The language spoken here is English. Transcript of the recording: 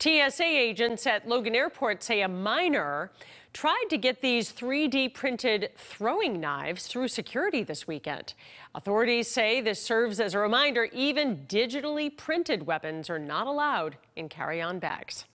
TSA agents at Logan Airport say a minor tried to get these 3D printed throwing knives through security this weekend. Authorities say this serves as a reminder even digitally printed weapons are not allowed in carry on bags.